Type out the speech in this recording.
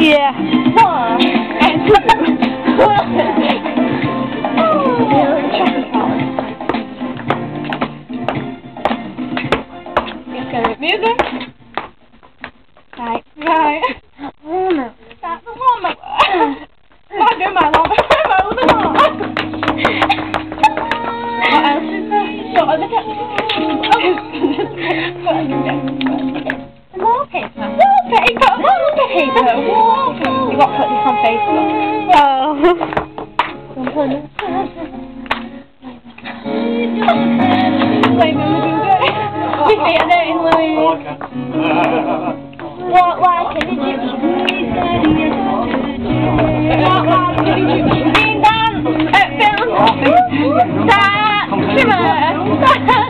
Yeah. One and two. Music. Right. Right. Warmer. That's the lawnmower. Not doing my lawnmower. My lawnmower. What else is there? What other Wallpaper. Wallpaper. Wallpaper. Wallpaper. You got to put this on Facebook. Oh. Wait, Mama, do it. We see it there in Louise. What like a did you What like a did you Ding dong at film shimmer